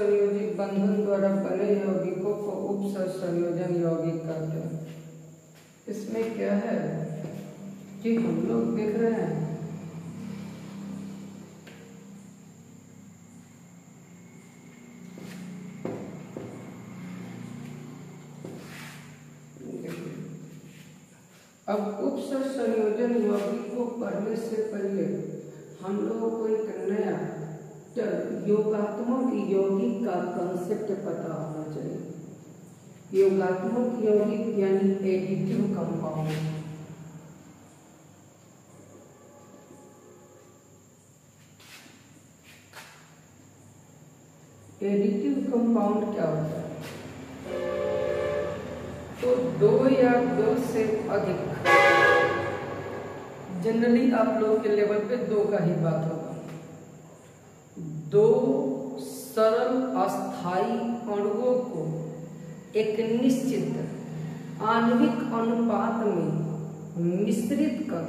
संयोजी बंधन द्वारा बने यौगिकों को उपसर संयोजन यौगिक कहते हैं। इसमें क्या है? कि हम लोग देख रहे हैं। अब उपसर संयोजन यौगिक को पढ़ने से पहले हम लोगों को एक नया योगात्मक यौगिक का कंसेप्ट पता होना चाहिए। योगात्मक यौगिक यानी एडिटिव कंपाउंड एडिटिव कंपाउंड क्या होता है? तो दो या दो से अधिक। जनरली आप लोग के लेवल पे दो का ही बात होगा। दो सरल अस्थाई अणुओं को एक निश्चित आणविक अनुपात में मिश्रित कर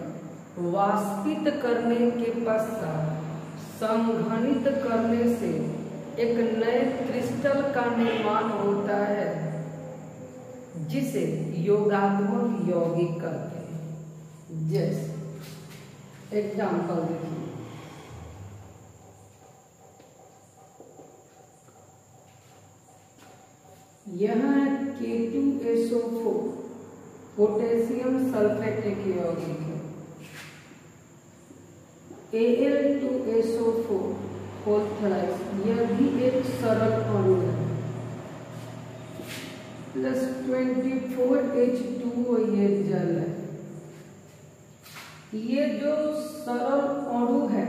वाष्पित करने के पश्चात संघनित करने से एक नए क्रिस्टल का निर्माण होता है, जिसे योगात्मक यौगिक कहते हैं। जैसे एग्ज़ाम्पल देखिए। यहाँ K two SO four potassium sulphate एक यौगिक है L two SO four four thrice यह भी एक सरल अणु है। Plus twenty four H two ये जल है। ये जो सरल अणु है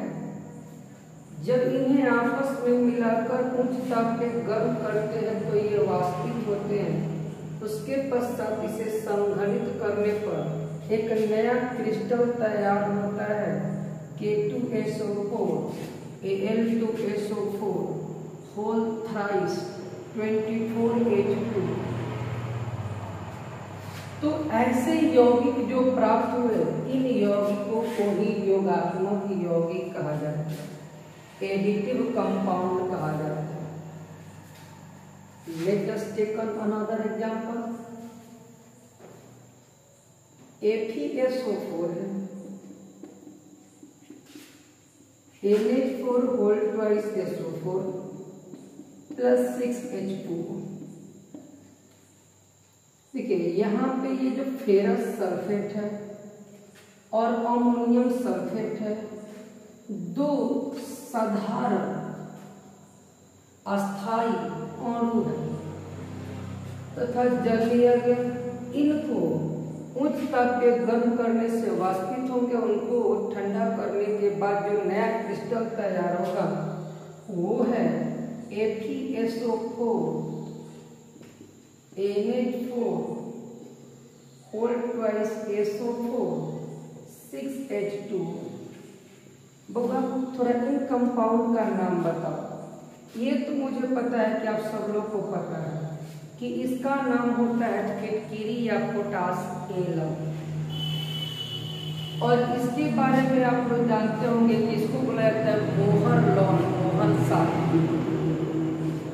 जब इन्हें आपस में मिलाकर उच्च ताप पे गर्म करते हैं तो ये वास्तविक होते हैं। उसके पश्चात इसे संघनित करने पर एक नया क्रिस्टल तैयार होता है K two SO four L two SO four whole thrice twenty four H two तो ऐसे यौगिक जो प्राप्त हुए, इन यौगिकों को ही योगात्मक यौगिक कहा जाता है। एडिटिव कंपाउंड कहा जाता है। Let us take another example FeSO4 है। NH4 whole twice SO4 plus six H two देखिए, यहाँ पे ये जो फेरस सल्फेट है और अमोनियम सल्फेट है दो साधारण अस्थाई अणु है। तथा जल इनको उच्च ताप पे गर्म करने से वाष्पित होंगे, उनको ठंडा करने के बाद जो नया क्रिस्टल तैयार होगा, वो है FeSO4 NH4 whole twice SO4 6H2 बउआ थोड़ा इन कंपाउंड का नाम बताओ। ये तो मुझे पता है कि आप सब लोग को पता है कि इसका नाम होता है फिटकिरी या पोटास एलम और इसके बारे में आप लोग जानते होंगे कि इसको बोला जाता है मोहर लॉन, मोहर साल।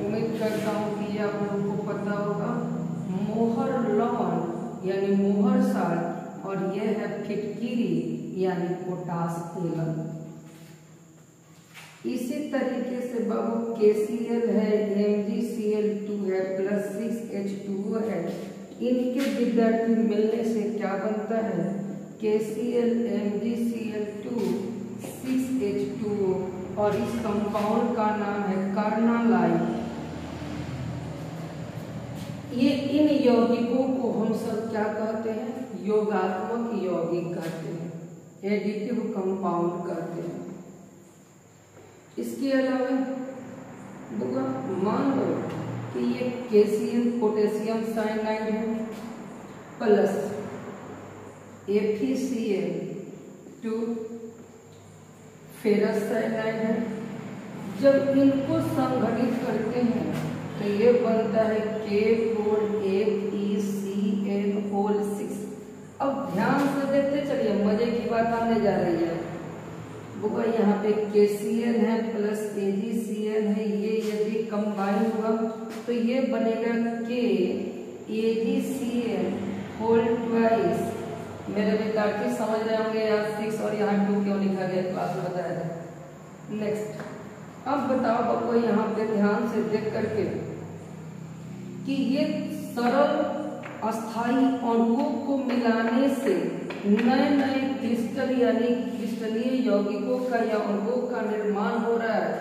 उम्मीद करता हूँ कि आप लोगों को पता होगा। मोहर लॉन यानी मोहर साल, और यह है फिटकिरी यानी पोटास एलम इसी तरीके से बाबू के सी एल है M G C L two है प्लस सिक्स एच टू है। इनके विद्यार्थी मिलने से क्या बनता है? K C L M G C L two six H two और इस कंपाउंड का नाम है कार्नालाइट ये इन यौगिकों को हम सब क्या कहते हैं? योगात्मक यौगिक कहते हैं। एडिटिव कंपाउंड कहते हैं। इसके अलावा बुआ, मान लो कि ये कैल्शियम, पोटेशियम, साइनाइड है, plus F E C L two ferrous cyanide है, जब इनको संघटित करते हैं तो ये बनता है K four F E C N whole six अब ध्यान से देखते चलिए, मज़े की बात आने जा रही है। बुआ यहाँ पे के सी एन है plus A G C N है, ये यदि कंबाइन हुआ तो ये बनेगा K A G C N whole twice मेरे विद्यार्थी समझ रहे होंगे यहाँ सिक्स और यहाँ टू क्यों लिखा गया क्लास में बताया था। नेक्स्ट अब बताओ बब्बो, यहाँ पे ध्यान से देख करके कि ये सरल अस्थाई अणुओं को मिलाने से नए नए क्रिस्टल यानी क्रिस्टलीय यौगिकों का या अणुओं का निर्माण हो रहा है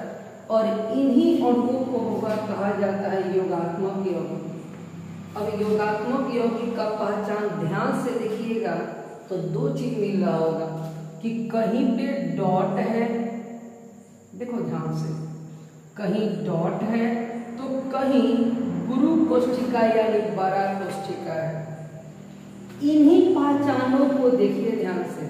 और इन्हीं अणुओं को होगा कहा जाता है योगात्मक यौगिक। अब योगात्मक यौगिक का पहचान ध्यान से देखिएगा तो दो चीज़ मिल रहा होगा कि कहीं पे डॉट है, देखो ध्यान से, कहीं डॉट है तो कहीं गुरु कोष्ठिका यानी बड़ा कोष्ठिका है। इन्हीं पहचानों को देखिए ध्यान से।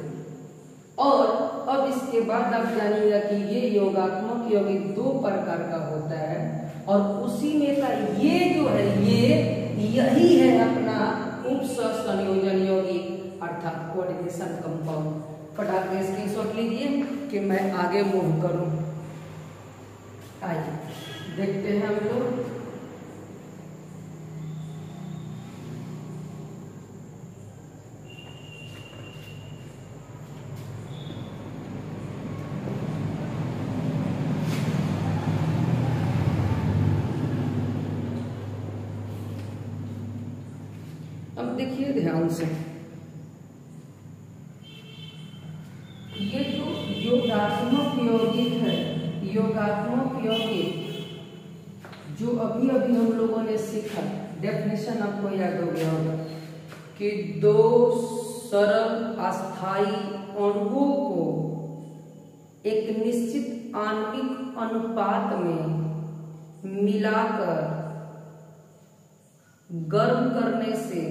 और अब इसके बाद आप जानिएगा कि ये योगात्मक यौगिक दो प्रकार का होता है और उसी में का ये जो है ये यही है अपना उप संयोजन यौगिक अर्थात कोऑर्डिनेशन कंपाउंड फटाक से स्क्रीनशॉट लीजिए कि मैं आगे मूव करूँ। आइए देखते हैं हम लोग अब देखिए से ये जो योगात्मक यौगिक है। योगात्मक यौगिक जो अभी अभी हम लोगों ने सीखा डेफिनेशन आपको याद हो गया होगा, कि दो सरल अस्थाई अणुओं को एक निश्चित आणविक अनुपात में मिलाकर गर्म करने से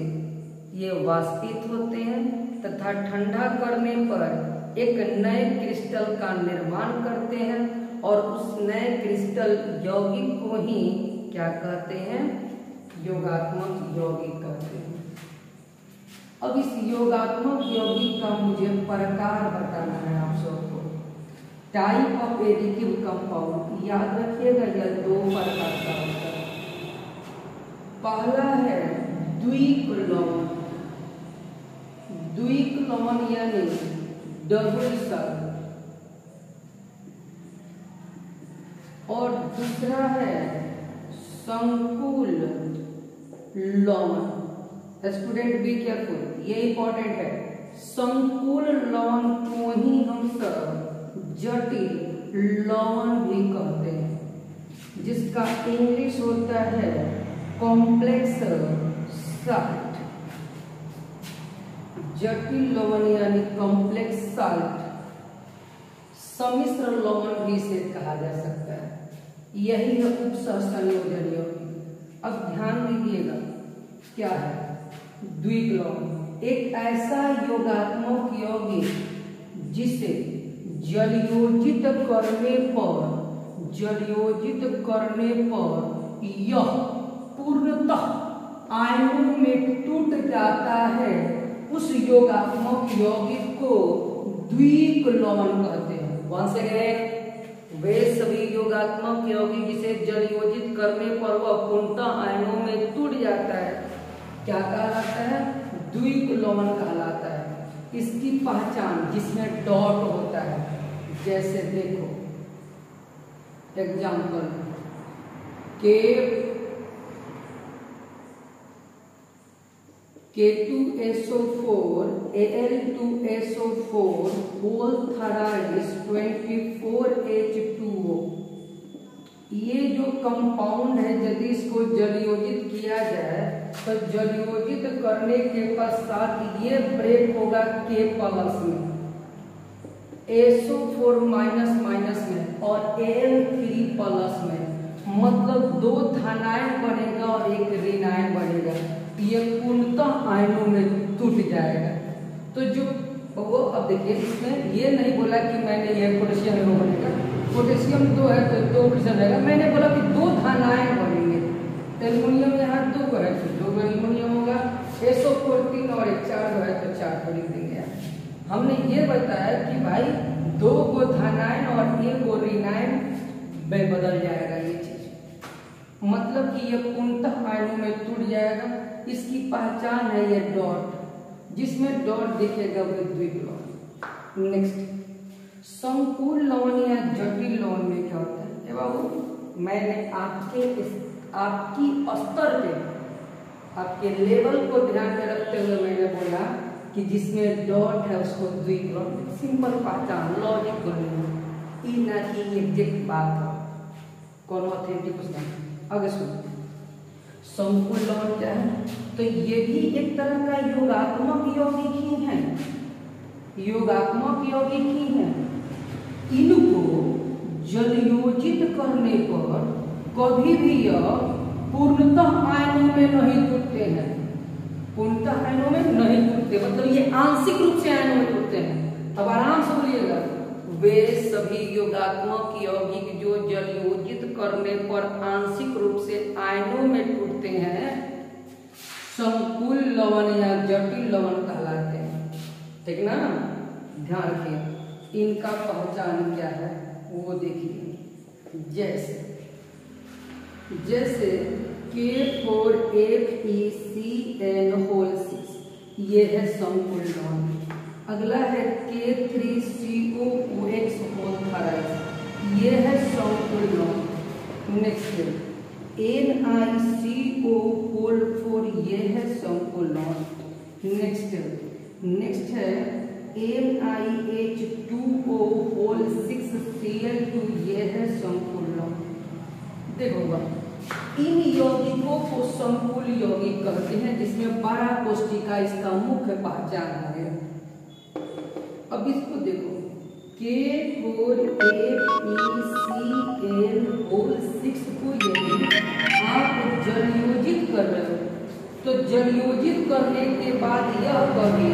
ये वाष्पित होते हैं तथा ठंडा करने पर एक नए क्रिस्टल का निर्माण करते हैं और उस नए क्रिस्टल यौगिक को ही क्या कहते हैं? योगात्मक यौगिक कहते हैं। अब इस योगात्मक यौगिक का मुझे प्रकार बताना है आप सबको। टाइप ऑफ़ एडिटिव कंपाउंड याद रखिएगा, यह दो प्रकार का होता है। पहला है लवण द्वीप लवण यानी डबल सर और दूसरा है संकुल लवण स्टूडेंट बी केयरफुल ये इंपॉर्टेंट है। संकुल लवण को ही हम सब जटिल लवण भी कहते हैं, जिसका इंग्लिश होता है कॉम्प्लेक्स साल्ट जटिल लवण यानी कॉम्प्लेक्स साल्ट सम्मिश्र लवण भी इसे कहा जा सकता है। यही है उप अब ध्यान दीजिएगा, क्या है? द्वीप लवण। एक ऐसा योगात्मक यौगिक जिसे जलयोजित करने पर, जलयोजित करने पर यह पूर्णतः आयनों में टूट जाता है। उस योगात्मक यौगिक को द्वीप लवण कहते हैं। वन सेकेंड वे सभी योगात्मक यौगिक जिसे जलयोजित करने पर वह पूर्णतः आयनों में टूट जाता है। क्या कहलाता है? द्वीप लवण कहलाता है। इसकी पहचान जिसमें डॉट होता है, जैसे देखो एग्ज़ाम्पल के K2SO4 Al2SO4 whole thrice 24H2O ये जो कंपाउंड है, यदि इसको जलयोजित किया जाए तो जलयोजित करने के पश्चात ये ब्रेक होगा के प्लस में। SO4 माइनस माइनस में और Al3 प्लस में। मतलब दो धनायन बनेगा और एक ऋणायन बनेगा। ये पूर्णतः आयनों में टूट जाएगा। तो जो, वो अब देखिए, इसमें ये नहीं बोला कि मैंने ये पोटेशियम एवं बनेगा। पोटेशियम दो है तो दो ऑक्सीजन रहेगा मैंने बोला कि दो धनायन बनेंगे। एल्युमिनियम यहाँ दो को है तो दो एल्युमिनियम होगा। एसओ फोर्टीन और एक चार जो है तो चार को लिख देंगे। हमने ये बताया कि भाई, दो को धनायन और एक को ऋणायन में बदल जाएगा ये चीज़। मतलब कि ये पूर्णतः आयनों में टूट जाएगा। इसकी पहचान है ये डॉट, जिसमें डॉट दिखेगा वो द्विग्लौन नेक्स्ट संकुल लवण या जटिल लवण में क्या होता है? बाबू, मैंने आपके इस, आपकी स्तर पे, आपके लेवल को ध्यान में रखते हुए मैंने बोला कि जिसमें डॉट है उसको द्विग्लौन सिंपल पहचान, लॉजिक ना कि एग्जैक्ट बात हो। कौन ऑथेंटिक उसका आगे सुन। संकुल लौट है तो ये भी एक तरह का योगात्मक यौगिक ही है। योगात्मक यौगिक ही है। इनको जलयोजित करने पर कभी भी यह पूर्णतः आयनों में नहीं टूटते हैं। पूर्णतः आयनों में नहीं टूटते मतलब ये आंशिक रूप से आयनों में टूटते हैं। अब आराम से बोलिएगा, वे सभी योगात्मक यौगिक जो जलयोजित करने पर आंशिक रूप से आयनों में टूटते हैं संकुल लवण या जटिल लवण कहलाते हैं। ठीक ना? ध्यान रखिए, इनका पहचान क्या है, वो देखिए। जैसे जैसे K four F E C N whole six ये है संकुल लवण। अगला है K three C O X whole ये है संकुल लवण। Next N I C O whole four ये है संकुल नेक्स्ट नेक्स्ट है N I H two O whole six C L two ये है संकुल लवण देखो इन यौगिकों को संकुल यौगिक कहते हैं, जिसमें बड़ा कोष्टिका इसका मुख्य पहचान है। अब इसको देखो। K four A P C N whole six को यदि आप जलयोजित कर रहे हो तो जलयोजित करने के बाद यह कभी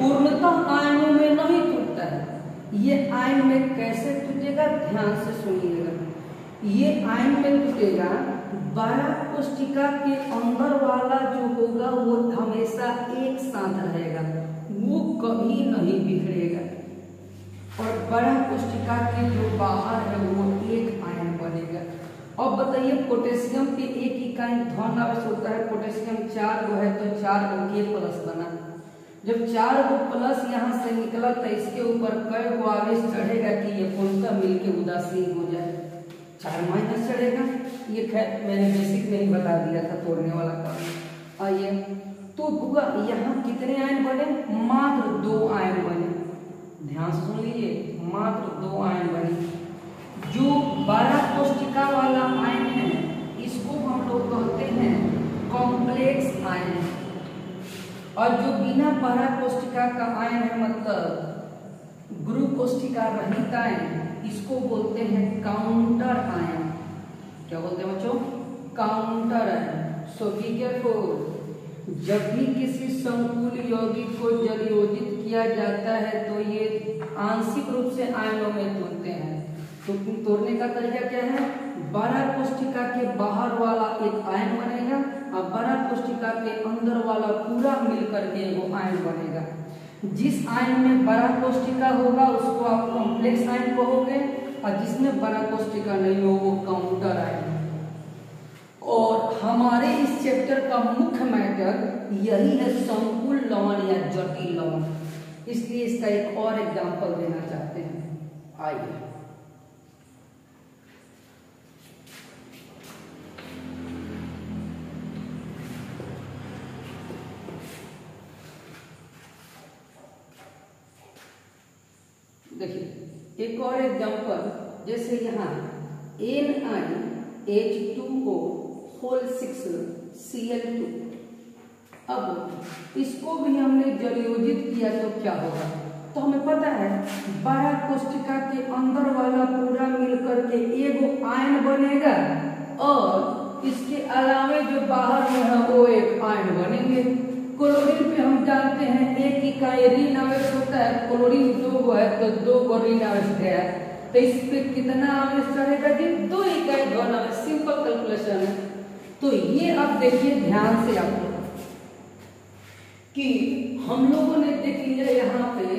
पूर्णतः आयनों में नहीं टूटता है। ये आयन में कैसे टूटेगा? ध्यान से सुनिएगा। ये आयन में टूटेगा बारह कोष्टिका के अंदर वाला जो होगा, वो हमेशा एक साथ रहेगा। वो कभी नहीं बिखरेगा और बड़ा कोष्टिका के जो बाहर है, वो एक आयन बनेगा। अब बताइए, पोटेशियम के एक इकाई धन आवेश होता है, पोटेशियम चार गो है तो चार गो के प्लस बना। जब चार गो प्लस यहाँ से निकला तो इसके ऊपर कई गो आवेश चढ़ेगा कि ये पूर्णतः मिलके उदासीन हो जाए। चार माइनस चढ़ेगा। ये खैर, मैंने बेसिक में ही बता दिया था, तोड़ने वाला काम। आइए तो यहाँ कितने आयन बने? मात्र दो आयन बने। ध्यान से सुन लीजिए, मात्र दो आयन बने। जो बारह कोष्टिका वाला आयन है, इसको हम लोग कहते हैं कॉम्प्लेक्स आयन। और जो बिना बारह कोष्टिका का आयन है मतलब गुरु कोष्टिका रहित आयन, इसको बोलते हैं काउंटर आयन। क्या बोलते हैं बच्चों? Counter ion. So be careful जब भी किसी संकुल यौगिक को जलयोजित किया जाता है तो ये आंशिक रूप से आयनों में तोड़ते हैं। तो तोड़ने का तरीका क्या है? बारह कोष्टिका के बाहर वाला एक आयन बनेगा और बारह कोष्टिका के अंदर वाला पूरा मिलकर के वो आयन बनेगा। जिस आयन में बड़ा कोष्टिका होगा, उसको आप कॉम्प्लेक्स आयन कहोगे और जिसमें बड़ा कोष्टिका नहीं हो, वो काउंटर आयन और हमारे इस चैप्टर का मुख्य मैटर यही है संकुल लवण या जटिल लवण। इसलिए इसका एक और एग्जांपल देना चाहते हैं। आइए। देखिए, एक और एग्जांपल जैसे यहाँ N I H two O whole six C L two अब इसको भी हमने जलयोजित किया तो क्या होगा? तो हमें पता है, बारह कोष्टिका के अंदर वाला पूरा मिलकर के एगो आयन बनेगा और इसके अलावे जो बाहर में है, वो एक आयन बनेंगे। क्लोरीन पे हम जानते हैं, एक इकाई ऋण आवेश होता है। क्लोरीन दो गो है तो दो गो ऋण आवेश गया तो इस पे कितना आवेश चढ़ेगा जी? दो इकाई धन आवेश। सिंपल कैलकुलेशन है। तो ये आप देखिए ध्यान से आप लोग। कि हम लोगों ने देख लिया यहाँ पे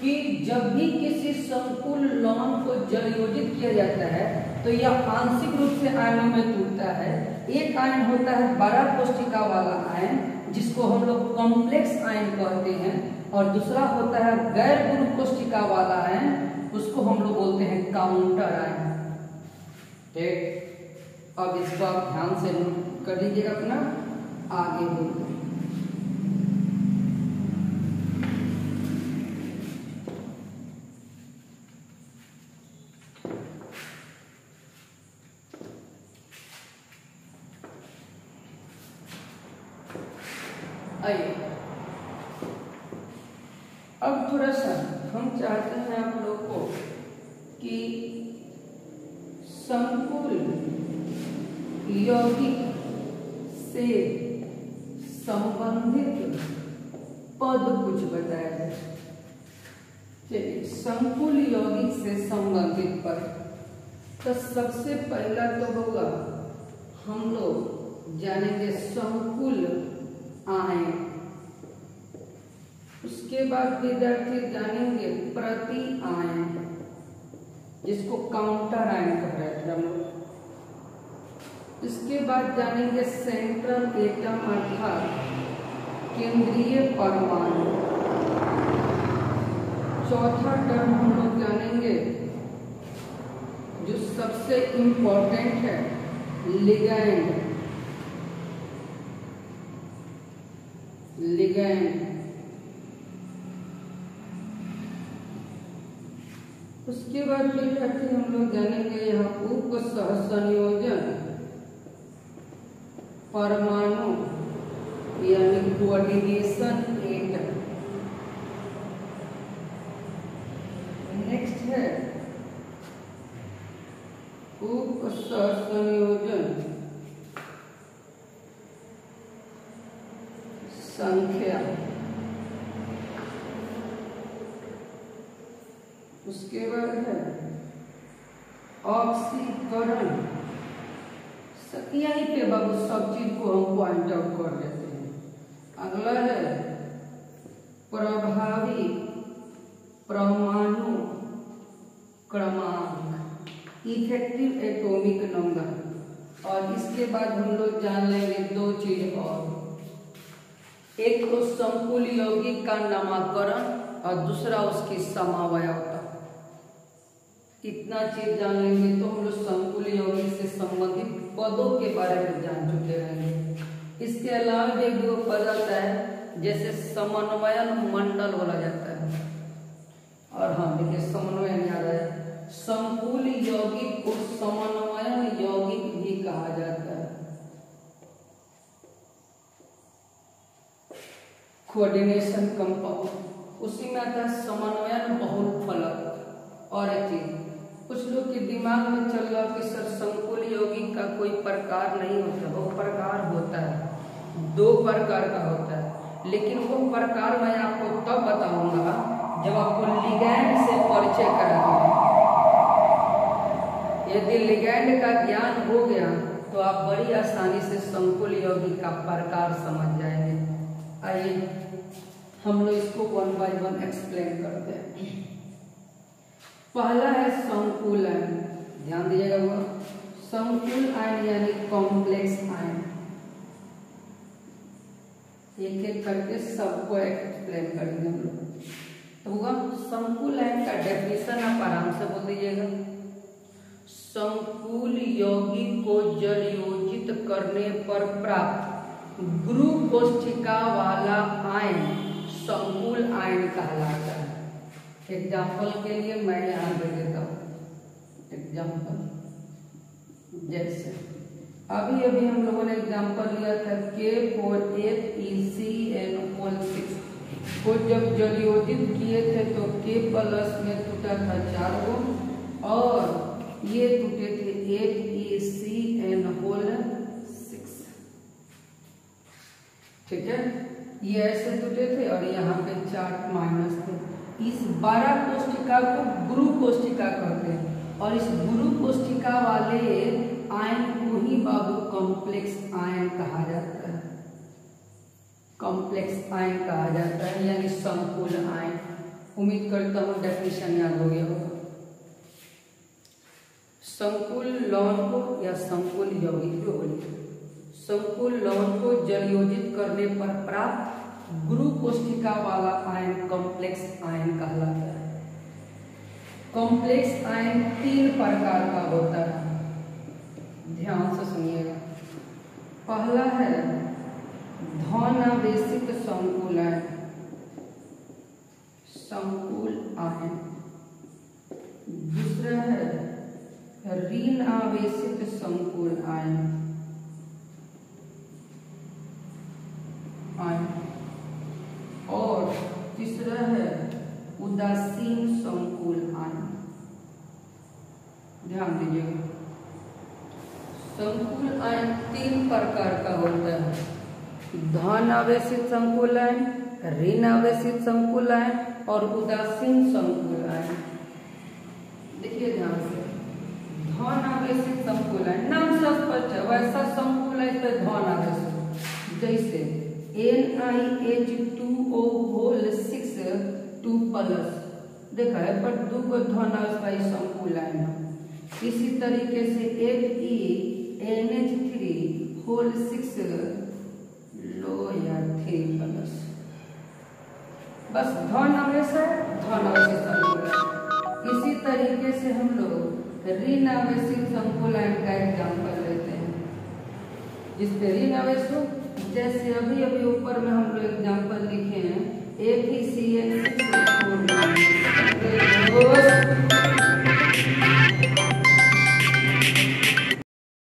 कि जब भी किसी संकुल लवण को जलयोजित किया जाता है तो यह आंशिक रूप से आयनों में टूटता है। एक आयन होता है बड़ा कोष्टिका वाला आयन, जिसको हम लोग कॉम्प्लेक्स आयन कहते हैं, और दूसरा होता है गैर गुरु कोष्टिका वाला आयन, उसको हम लोग बोलते हैं काउंटर आयन। ठीक? अब इसको आप ध्यान से नोट कर लीजिएगा अपना, आगे बोलते अब थोड़ा सा हम चाहते हैं आप लोग को कि संकुल यौगिक से संबंधित पद कुछ बताया जाए चलिए, संकुल यौगिक से संबंधित पद। तो सबसे पहला तो होगा, हम लोग जानेंगे संकुल आयन। उसके बाद विद्यार्थी जानेंगे प्रति आयन, जिसको काउंटर आयन कह रहे थे हम लोग। इसके बाद जानेंगे सेंट्रल एटम अर्थात केंद्रीय परमाणु। चौथा टर्म हम लोग जानेंगे, जो सबसे इंपॉर्टेंट है लिगैंड लिगैंड उसके बाद विद्यार्थी हम लोग जानेंगे यहाँ उप संयोजन परमाणु यानी कोऑर्डिनेशन एटम नेक्स्ट है। उप संयोजन संख्या। उसके बाद है। ऑक्सीकरण। यहीं पे बाबू सब चीज़ को हम पॉइंट आउट कर देते हैं। अगला है, प्रभावी, परमाणु, क्रमांक। इफ़ेक्टिव एटॉमिक नंबर और इसके बाद हम लोग जान लेंगे दो चीज़ और। एक तो संकुल यौगिक का नामाकरण और दूसरा उसकी समावयवता। इतना चीज़ जान लेंगे तो हम लोग संकुल यौगिक से संबंधित पदों के बारे में जान चुके रहेंगे इसके अलावा भी एक पद आता है, जैसे समन्वयन मंडल बोला जाता है। और हाँ देखिए, समन्वयन याद है संकुल यौगिक को समन्वयन यौगिक भी कहा जाता है। कोऑर्डिनेशन कंपाउंड उसी में आता है समन्वयन बहुत फलक और एक चीज़ कुछ लोग के दिमाग में चल रहा कि सर, संकुल यौगिक का कोई प्रकार नहीं होता। वो प्रकार होता है। दो प्रकार का होता है। लेकिन वो प्रकार मैं आपको तब तो बताऊँगा जब आपको लिगैंड से परिचय करा यदि लिगैंड का ज्ञान हो गया तो आप बड़ी आसानी से संकुल यौगिक का प्रकार समझ जाएँगे। आइए, हम लोग इसको वन बाय वन एक्सप्लेन करते हैं। पहला है संकुल आयन ध्यान दीजिएगा वो। संकुल आयन यानी कॉम्प्लेक्स आयन। एक एक करके सबको एक्सप्लेन करेंगे हम लोग। तो हुआ संकुल आयन का डेफिनेशन आप आराम से बोल दीजिएगा। संकुल यौगिक को जल योजित करने पर प्राप्त गुरु कोष्ठिका वाला आयन संकुल आयन कहलाता है। एग्ज़ाम्पल के लिए मैं यहाँ दे देता हूँ। एग्ज़ाम्पल जैसे अभी अभी हम लोगों ने एग्ज़ाम्पल लिया था K four F E C N whole six को जब जलयोजित किए थे तो के प्लस में टूटा था चार गो और ये टूटे थे F E C N whole six ठीक है? ये ऐसे टूटे थे और यहाँ पे चार माइनस थे। इस बारह कोष्टिका को गुरु कोष्टिका कहते हैं। और इस गुरु कोष्टिका वाले आयन को ही बाबू कॉम्प्लेक्स आयन कहा जाता है। कॉम्प्लेक्स आयन कहा जाता है, यानी संकुल आयन। उम्मीद करता हूँ डेफिनेशन याद हो गया होगा। संकुल लवण को या संकुल यौगिक जो बोले संकुल लवण को जलयोजित करने पर प्राप्त गुरु कोष्ठिका वाला आयन कॉम्प्लेक्स आयन कहलाता है। कॉम्प्लेक्स आयन तीन प्रकार का होता है। ध्यान से सुनिएगा। पहला है धनावेशित संकुल आयन संकुल आयन। दूसरा है ऋण आवेशित संकुल आयन और तीसरा है उदासीन संकुल ध्यान दीजिएगा संकुल आयन तीन प्रकार का होता है धन आवेशित संकुल आयन ऋण आवेशित संकुल आयन और उदासीन संकुल आयन देखिए ध्यान से। धन आवेशित संकुल आयन नाम से स्पष्ट है, वैसा संकुल है तो धन आवेशित जैसे N I H two O whole six two plus. देखा, है, पर दो को धन अस्थायी संकुल आयन इसी तरीके से F E, N, H, three, whole six लो या थ्री प्लस। बस धन हमेशा धन अवशेष संकुलन इसी तरीके से हम लोग ऋण आवेशित संकुलन का एग्ज़ाम्पल लेते हैं। जिसपे ऋण आवेश हो, जैसे अभी अभी ऊपर में हम लोग एग्ज़ाम्पल लिखे हैं ए पी सी एन